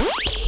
Bye.